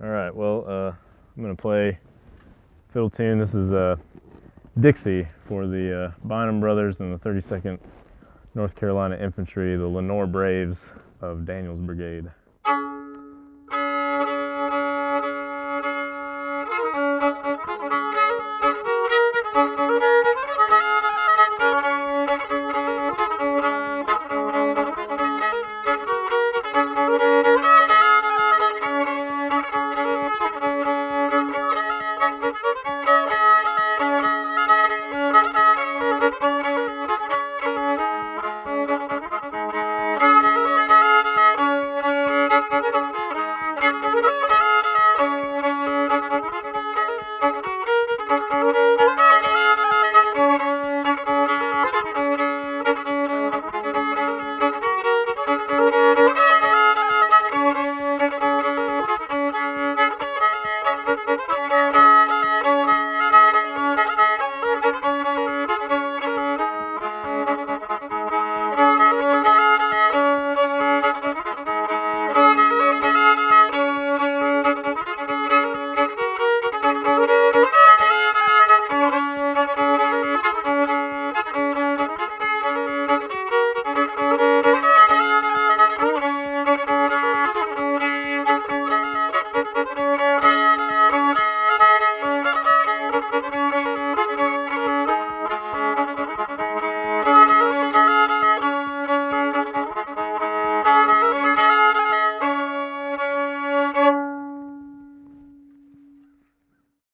All right, well, uh, I'm gonna play fiddle tune. This is uh, Dixie for the uh, Bynum Brothers and the 32nd North Carolina Infantry, the Lenoir Braves of Daniel's Brigade.